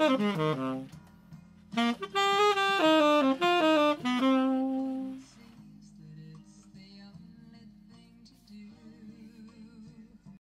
Mm-hmm.